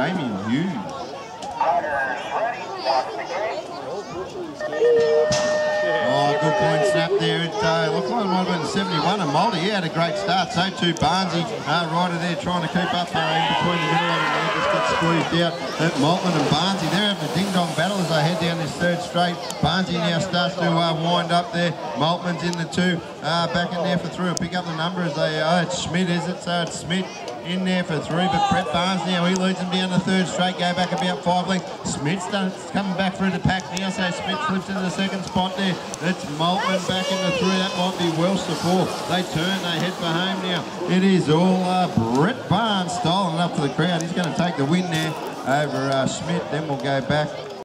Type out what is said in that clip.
Damien Hughes. Oh, good point snap there. It uh, looked like it might have been 71 and Muldy. He had a great start. So too Barnesy, uh, right there trying to keep up uh, in between the middle them. Just got squeezed out. At Maltman and Barnesy, they're having a ding-dong battle as they head down this third straight. Barnesy now starts to uh, wind up there. Maltman's in the two. Uh, back in there for three. Pick up the number as they, uh, it's Schmidt, is it? So it's Schmidt in there for three, but Brett Barnes now, he leads him down the third straight, go back about five lengths. Smith's done, coming back through the pack now, so Smith slips into the second spot there. It's Maltman back in the three, that might be Welsh to four. They turn, they head for home now. It is all uh, Brett Barnes stolen up for the crowd. He's going to take the win there over uh, Schmidt, then we'll go back